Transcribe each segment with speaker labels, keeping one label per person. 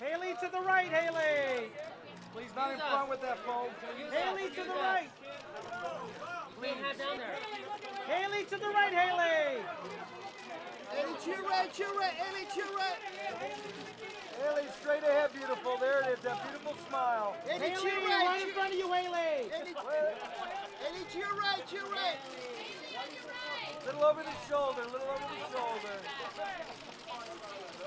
Speaker 1: Hailee to the right, Hailee.
Speaker 2: Please not in front with that phone.
Speaker 1: Hailee to the right.
Speaker 3: Lean hat down there.
Speaker 1: Hailee to the right, Hailee.
Speaker 4: Hailee, to your right, to your right, Hailee, to your right.
Speaker 2: Hailee, straight ahead, beautiful. There it is, that beautiful smile.
Speaker 4: Hailee, to your
Speaker 1: right
Speaker 4: right.
Speaker 1: in front of you, Hailee.
Speaker 4: Hailee, Hailee, to your right, to your right.
Speaker 2: Little over the shoulder, little over the shoulder.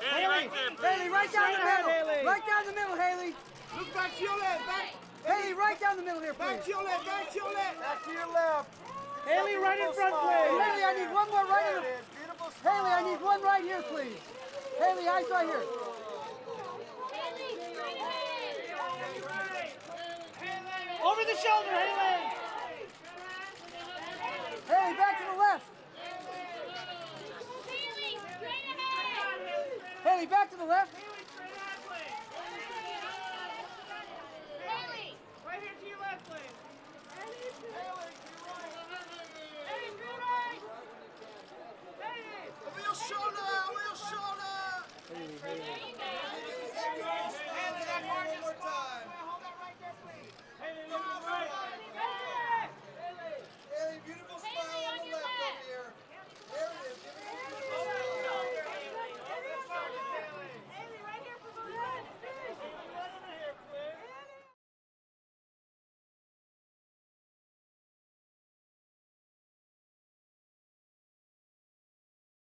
Speaker 1: Hailee,
Speaker 5: Hailee, right down the
Speaker 1: Straight ahead,
Speaker 5: middle.
Speaker 1: Hailee.
Speaker 5: Right down the middle, Hailee.
Speaker 4: Look back to your left, back,
Speaker 5: Hailee, right down the middle here,
Speaker 4: back
Speaker 5: please.
Speaker 4: to your left, back to your left.
Speaker 2: Back to your left.
Speaker 1: Hailee, right in front,
Speaker 2: Smile.
Speaker 1: please.
Speaker 5: Hailee, I need one more right
Speaker 2: There
Speaker 5: in the...
Speaker 2: it is, beautiful smile.
Speaker 5: Hailee, I need one right here, please. Hailee, eyes right here.
Speaker 1: Over the shoulder, Hailee.
Speaker 5: Hailee, back to the left. Hailee, Hailee, back to the left.
Speaker 1: Right here to your left,